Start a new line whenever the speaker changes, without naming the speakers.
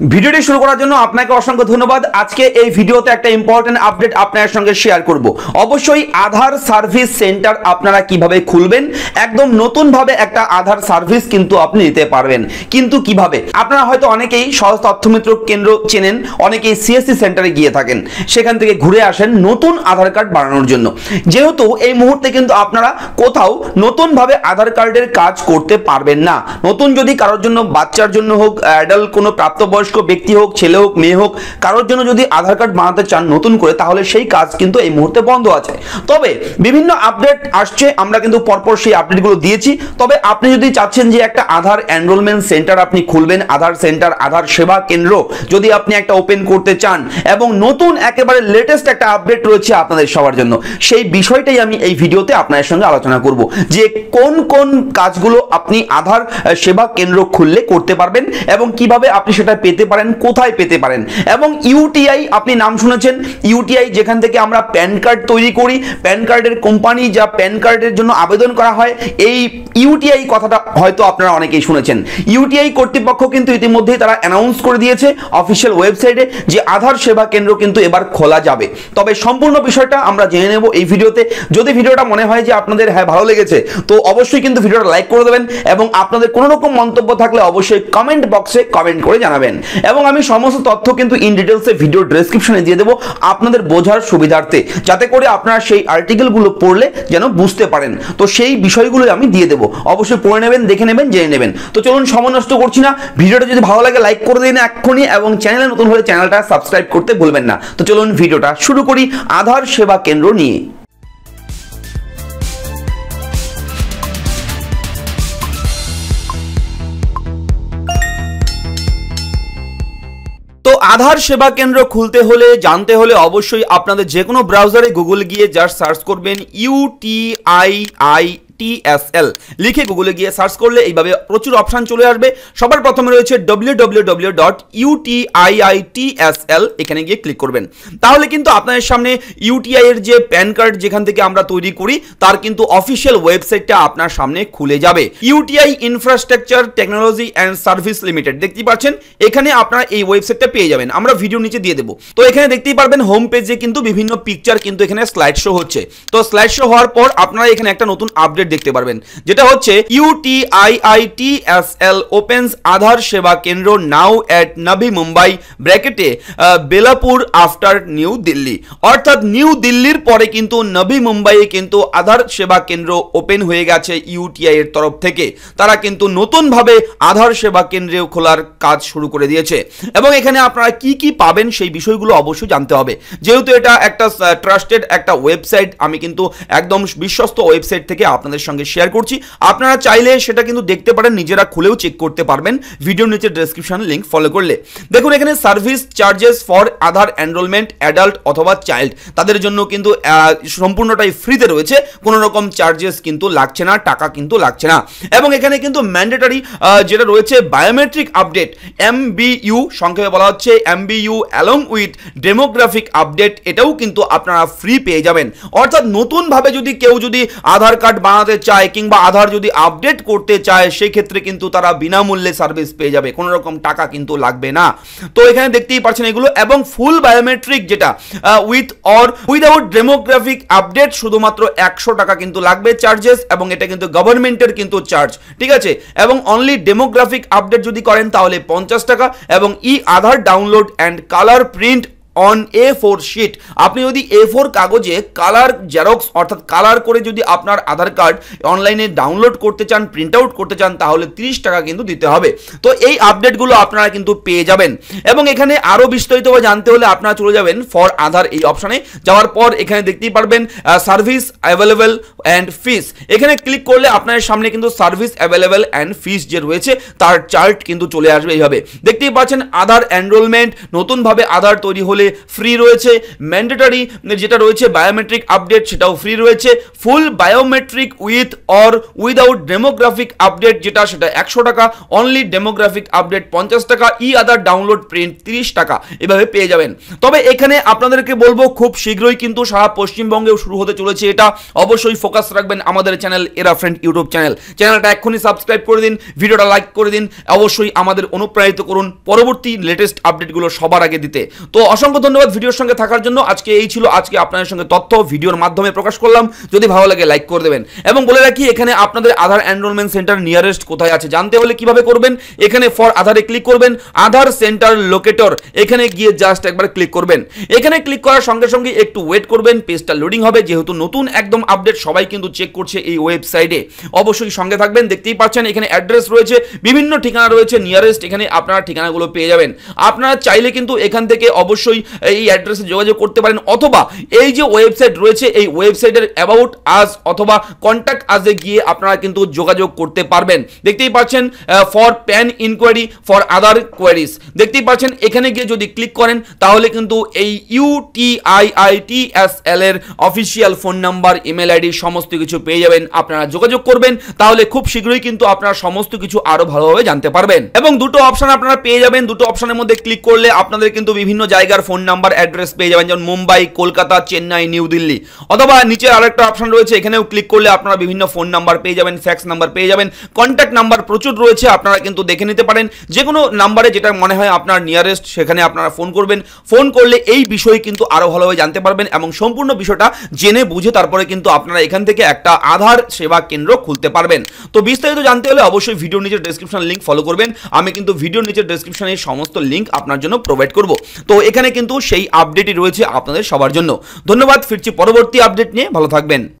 ভিডিওটি শুরু করার জন্য আপনাকে অসংখ্য ধন্যবাদ। আজকে এই ভিডিওতে একটা ইম্পর্টেন্ট আপডেট আপনার সঙ্গে শেয়ার করব। অবশ্যই আধার সার্ভিস সেন্টার আপনারা কীভাবে খুলবেন, একদম নতুনভাবে একটা আধার সার্ভিস কিন্তু আপনি নিতে পারবেন। কিন্তু কীভাবে? আপনারা হয়তো অনেকেই সহজ তথ্যমিত্র কেন্দ্র চেনেন, অনেকেই সিএসসি সেন্টারে গিয়ে থাকেন। সেখান থেকে ঘুরে আসেন নতুন আধার কার্ড বানানোর জন্য। যেহেতু এই মুহূর্তে কিন্তু আপনারা কোথাও নতুনভাবে আধার কার্ডের কাজ করতে পারবেন না। নতুন যদি কারোর জন্য, বাচ্চার জন্য হোক অ্যাডাল্ট কোনো প্রাপ্তবয়স্ক ব্যক্তি হোক, ছেলে হোক, মেয়ে হোক, কারোর জন্য যদি আধার কার্ড বানাতে চান নতুন করে, তাহলে সেই কাজ কিন্তু এই মুহূর্তে বন্ধ আছে। তবে বিভিন্ন আপডেট আসছে, আমরা কিন্তু পরপর সেই আপডেটগুলো দিয়েছি। তবে আপনি যদি চাচ্ছেন যে একটা আধার এনরোলমেন্ট সেন্টার আপনি খুলবেন, আধার সেন্টার আধার সেবা কেন্দ্র, যদি আপনি একটা ওপেন করতে চান, এবং নতুন একেবারে লেটেস্ট একটা আপডেট রয়েছে আপনাদের সবার জন্য, সেই বিষয়টাই আমি এই ভিডিওতে আপনাদের সঙ্গে আলোচনা করব। যে কোন কোন কাজগুলো আপনি আধার সেবা কেন্দ্র খুললে করতে পারবেন, এবং কীভাবে আপনি সেটা পেতে পারেন, কোথায় পেতে পারেন? এবং ইউটিআই, আপনি নাম শুনেছেন, ইউটিআই যেখান থেকে আমরা প্যান কার্ড তৈরি করি, প্যান কার্ডের কোম্পানি যা প্যান কার্ডের জন্য আবেদন করা হয়, এই ইউটিআই কথাটা হয়তো আপনারা অনেকেই শুনেছেন। ইউটিআই কর্তৃপক্ষ কিন্তু ইতিমধ্যেই তারা অ্যানাউন্স করে দিয়েছে অফিসিয়াল ওয়েবসাইটে যে আধার সেবা কেন্দ্র কিন্তু এবার খোলা যাবে। তবে সম্পূর্ণ বিষয়টা আমরা জেনে নেব এই ভিডিওতে। যদি ভিডিওটা মনে হয় যে আপনাদের হ্যাঁ ভালো লেগেছে, তো অবশ্যই কিন্তু ভিডিওটা লাইক করে দেবেন এবং আপনাদের কোনো রকম মন্তব্য থাকলে অবশ্যই কমেন্ট বক্সে কমেন্ট করে জানাবেন। এবং আমি সমস্ত তথ্য কিন্তু ইন ডিটেলসে ভিডিও ডেসক্রিপশনে দিয়ে দেবো আপনাদের বোঝার সুবিধার্থে, যাতে করে আপনারা সেই আর্টিকেলগুলো পড়লে যেন বুঝতে পারেন। তো সেই বিষয়গুলো আমি দিয়ে দেবো। অবশ্যই পড়ে নেবেন, দেখে নেবেন, জেনে নেবেন। তো চলুন সময় নষ্ট করছি না। ভিডিওটা যদি ভালো লাগে লাইক করে দিন এক্ষুনি এবং চ্যানেলে নতুন হলে চ্যানেলটা সাবস্ক্রাইব করতে ভুলবেন না। তো চলুন ভিডিওটা শুরু করি। আধার সেবা কেন্দ্র নিয়ে। আধার সেবা কেন্দ্র খুলতে হলে, জানতে হলে অবশ্যই আপনাদের যে কোনো ব্রাউজারে গুগল গিয়ে জাস্ট সার্চ করবেন ইউটিআইআই টিএসএল লিখে গুগলে গিয়ে সার্চ করলে এইভাবে প্রচুর অপশান চলে আসবে। সবার প্রথমে রয়েছে ডব্লিউ এখানে গিয়ে ক্লিক করবেন। তাহলে কিন্তু আপনাদের সামনে ইউটিআই এর যে প্যান কার্ড যেখান থেকে আমরা তৈরি করি, তার কিন্তু অফিসিয়াল ওয়েবসাইটটা আপনার সামনে খুলে যাবে। UTI infrastructure technology and service limited দেখতেই পাচ্ছেন? এখানে আপনারা এই ওয়েবসাইটটা পেয়ে যাবেন। আমরা ভিডিও নিচে দিয়ে দেবো। তো এখানে দেখতেই পারবেন হোম পেজে কিন্তু বিভিন্ন পিকচার কিন্তু এখানে স্লাইড শো হচ্ছে। তো স্লাইড শো হওয়ার পর আপনারা এখানে একটা নতুন আপডেট দেখতে পারবেন, যেটা হচ্ছে ইউটিআইআইটিএসএল ওপেন্স আধার সেবা কেন্দ্র নাও এট নভি মুম্বাই ব্র্যাকেটে বেলাপুর আফটার নিউ দিল্লি অর্থাৎ নিউ দিল্লির পরে কিন্তু নভি মুম্বাইয়ে কিন্তু আধার সেবা কেন্দ্র ওপেন হয়ে গেছে ইউটিআই এর তরফ থেকে। তারা কিন্তু নতুনভাবে আধার সেবা কেন্দ্রে খোলার কাজ শুরু করে দিয়েছে। এবং এখানে আপনারা কি কি পাবেন সেই বিষয়গুলো অবশ্যই জানতে হবে। যেহেতু এটা একটা ট্রাস্টেড একটা ওয়েবসাইট আমি কিন্তু একদম বিশ্বস্ত ওয়েবসাইট থেকে আপনাদের সঙ্গে শেয়ার করছি। আপনারা চাইলে সেটা কিন্তু দেখতে পারেন, নিজেরা খুলেও চেক করতে পারবেন। ভিডিও নিচে ডেসক্রিপশন লিঙ্ক ফলো করলে। দেখুন, এখানে service charges for Aadhaar enrolment adult অথবা চাইল্ড তাদের জন্য কিন্তু সম্পূর্ণটাই ফ্রিতে রয়েছে। কোনো রকম চার্জেস কিন্তু লাগছে না, টাকা কিন্তু লাগছে না। এবং এখানে কিন্তু ম্যান্ডেটারি যেটা রয়েছে বায়োমেট্রিক আপডেট এম এমবিইউ সংক্ষেপে বলা হচ্ছে MBU along with demographic update এটাও কিন্তু আপনারা ফ্রি পেয়ে যাবেন। অর্থাৎ নতুনভাবে যদি কেউ যদি আধার কার্ড বানাতে চায় কিংবা আধার যদি আপডেট করতে চায় সেই ক্ষেত্রে কিন্তু তারা বিনামূল্যে সার্ভিস পেয়ে যাবে। কোনো রকম টাকা কিন্তু লাগবে না। তো এখানে দেখতেই পাচ্ছেন এগুলো এবং ফুল বায়োমেট্রিক যেটা with or without demographic update শুধুমাত্র একশো টাকা কিন্তু লাগবে চার্জেস এবং এটা কিন্তু গভর্নমেন্টের কিন্তু চার্জ ঠিক আছে? এবং অনলি ডেমোগ্রাফিক আপডেট যদি করেন তাহলে পঞ্চাশ টাকা এবং e Aadhaar download and colour print on A four sheet আপনি যদি এ ফোর কাগজে কালার জেরক্স অর্থাৎ কালার করে যদি আপনার আধার কার্ড অনলাইনে ডাউনলোড করতে চান প্রিন্ট আউট করতে চান, তাহলে তিরিশ টাকা কিন্তু দিতে হবে। তো এই আপডেটগুলো আপনারা কিন্তু পেয়ে যাবেন। এবং এখানে আরও বিস্তারিতভাবে জানতে হলে আপনারা চলে যাবেন ফর আধার এই অপশানে যাওয়ার পর এখানে দেখতেই পারবেন সার্ভিস অ্যাভেলেবেল অ্যান্ড ফিস এখানে ক্লিক করলে আপনার সামনে কিন্তু সার্ভিস অ্যাভেলেবেল অ্যান্ড ফিস যে রয়েছে, তার চার্ট কিন্তু চলে আসবে এইভাবে। দেখতেই পাচ্ছেন আধার এনরোলমেন্ট নতুনভাবে আধার তৈরি হলে ফ্রি রয়েছে। ম্যান্ডেটারি যেটা রয়েছে বায়োমেট্রিক আপডেট সেটাও ফ্রি রয়েছে। Full biometric with or without demographic update যেটা, সেটা একশো টাকা। অনলি ডেমোগ্রাফিক আপডেট পঞ্চাশ টাকা। ই আধার ডাউনলোড প্রিন্ট তিরিশ টাকা। এভাবে পেয়ে যাবেন। তবে এখানে আপনাদেরকে বলব, খুব শীঘ্রই কিন্তু সারা পশ্চিমবঙ্গেও শুরু হতে চলেছে এটা। অবশ্যই ফোকাস রাখবেন আমাদের চ্যানেল এরা ফ্রেন্ড ইউটিউব চ্যানেল। চ্যানেলটা এক্ষুনি সাবস্ক্রাইব করে দিন, ভিডিওটা লাইক করে দিন, অবশ্যই আমাদের অনুপ্রাণিত করুন পরবর্তী লেটেস্ট আপডেটগুলো সবার আগে দিতে। তো অসংখ্য ধন্যবাদ ভিডিওর সঙ্গে থাকার জন্য, আজকে এই ছিল, আজকে আপনাদের সঙ্গে তথ্য ভিডিওর মাধ্যমে প্রকাশ করলাম। যদি ভালো লাগে লাইক করে দেবেন। এবং বলে রাখি, এখানে আপনাদের আধার এনরোলমেন্ট সেন্টার নিয়ারেস্ট কোথায় আছে, জানতে হলে কীভাবে করবেন? এখানে ফর আধারে ক্লিক করবেন আধার সেন্টার লোকেটর এখানে গিয়ে জাস্ট একবার ক্লিক করবেন। এখানে ক্লিক করার সঙ্গে সঙ্গে একটু ওয়েট করবেন পেজটা লোডিং হবে, যেহেতু নতুন একদম আপডেট সবাই কিন্তু চেক করছে এই ওয়েবসাইটে অবশ্যই সঙ্গে থাকবেন, দেখতেই পাচ্ছেন, এখানে অ্যাড্রেস রয়েছে, বিভিন্ন ঠিকানা রয়েছে নিয়ারেস্ট এখানে আপনারা ঠিকানাগুলো পেয়ে যাবেন। আপনারা চাইলে কিন্তু এখান থেকে অবশ্যই এই অ্যাড্রেসে যোগাযোগ করতে পারেন, অথবা এই যে ওয়েবসাইট রয়েছে, এই ওয়েবসাইটের অ্যাবাউট আজ অথবা কন্ট্যাক্ট আজে গিয়ে আপনারা কিন্তু যোগাযোগ করতে পারবেন। দেখতেই পাচ্ছেন for PAN inquiry for other queries দেখতেই পাচ্ছেন, এখানে গিয়ে যদি ক্লিক করেন, তাহলে কিন্তু এই ইউটিআইআইটিএসএল এর official phone number email ID সমস্ত কিছু পেয়ে যাবেন, আপনারা যোগাযোগ করবেন, তাহলে খুব শীঘ্রই কিন্তু আপনারা সমস্ত কিছু আরও ভালোভাবে জানতে পারবেন। এবং দুটো অপশন আপনারা পেয়ে যাবেন, দুটো অপশনের মধ্যে ক্লিক করলে আপনাদের কিন্তু বিভিন্ন জায়গার ফোন নাম্বার অ্যাড্রেস পেয়ে যাবেন, যেমন মুম্বাই, কলকাতা, চেন্নাই, নিউ দিল্লি। অথবা নিচে আরেকটা অপশন রয়েছে, এখানেও ক্লিক করলে আপনারা বিভিন্ন ফোন নাম্বার পেয়ে যাবেন ফ্যাক্স নাম্বার পেয়ে যাবেন। কন্ট্যাক্ট নাম্বার প্রচুর রয়েছে, আপনারা কিন্তু দেখে নিতে পারেন। যে কোনো নাম্বারে যেটা মনে হয় আপনার নিয়ারেস্ট সেখানে আপনারা ফোন করবেন। ফোন করলে এই বিষয়ে কিন্তু আরও ভালোভাবে জানতে পারবেন এবং সম্পূর্ণ বিষয়টা জেনে বুঝে তারপরে কিন্তু আপনারা এখান থেকে একটা আধার সেবা কেন্দ্র খুলতে পারবেন। তো বিস্তারিত জানতে হলে অবশ্যই ভিডিও নিচের ডেসক্রিপশন লিঙ্ক ফলো করবেন। আমি কিন্তু ভিডিও নিচের ডেসক্রিপশনে সমস্ত লিঙ্ক আপনার জন্য প্রোভাইড করব। তো এখানে কিন্তু সেই আপডেটই রয়েছে আপনাদের সবার জন্য। ধন্যবাদ, ফিরছি পরবর্তী আপডেট নিয়ে। ভালো থাকবেন।